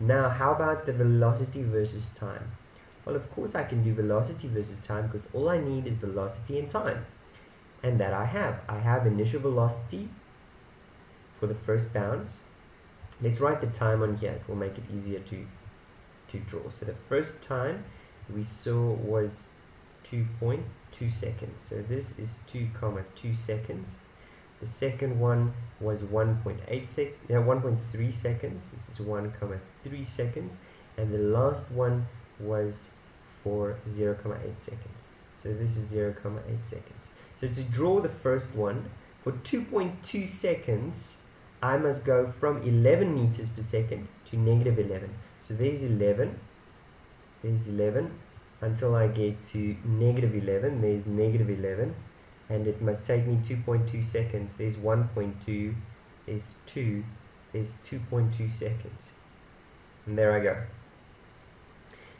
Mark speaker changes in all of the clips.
Speaker 1: Now, how about the velocity versus time? Well, of course I can do velocity versus time because all I need is velocity and time. And that I have. I have initial velocity for the first bounce. Let's write the time on here. It will make it easier to, to draw. So the first time we saw was 2.2 seconds. So this is 2 comma 2 seconds. The second one was 1.8 sec no, 1.3 seconds. This is 1 comma 3 seconds. And the last one was for 0 comma 8 seconds. So this is 0 comma 8 seconds. So to draw the first one, for 2.2 seconds, I must go from 11 meters per second to negative 11. So there's 11, there's 11, until I get to negative 11, there's negative 11, and it must take me 2.2 seconds. There's 1.2, there's 2, there's 2.2 seconds. And there I go.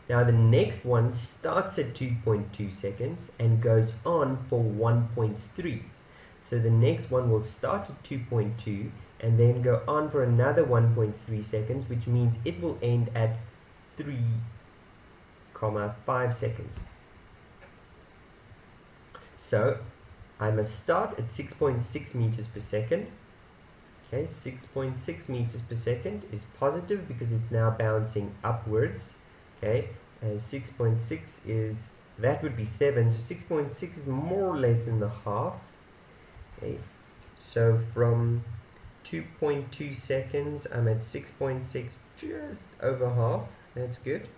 Speaker 1: Now the next one starts at 2.2 seconds and goes on for 1.3. So the next one will start at 2.2 and then go on for another 1.3 seconds, which means it will end at 3 comma 5 seconds. So I must start at 6.6 meters per second. Okay, 6.6 meters per second is positive because it's now bouncing upwards. Okay, and 6.6 is, that would be 7, so 6.6 is more or less in the half. Okay, so from 2.2 seconds, I'm at 6.6, just over half. That's good.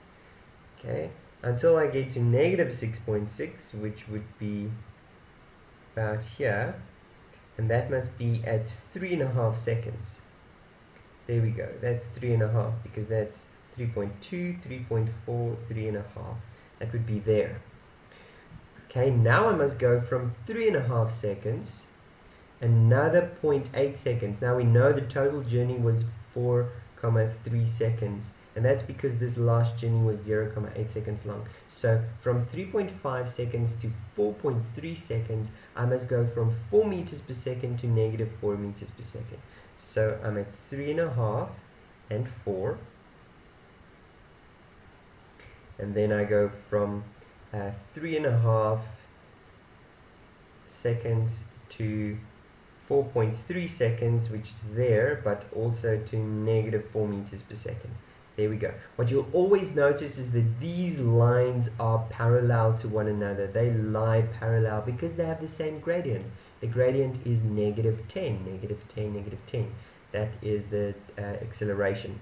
Speaker 1: Okay, until I get to negative 6.6, which would be about here, and that must be at three and a half seconds. There we go. That's three and a half because that's 3.2, 3.4, three and a half. That would be there. Okay, now I must go from three and a half seconds another 0.8 seconds. Now we know the total journey was 4 comma 3 seconds and that's because this last journey was 0 comma 8 seconds long. So from 3.5 seconds to 4.3 seconds I must go from 4 meters per second to negative 4 meters per second. So I'm at 3.5 and 4 and then I go from uh, 3.5 seconds to 4.3 seconds which is there but also to negative 4 meters per second there we go. What you'll always notice is that these lines are parallel to one another. They lie parallel because they have the same gradient. The gradient is negative 10 negative 10 negative 10 that is the uh, acceleration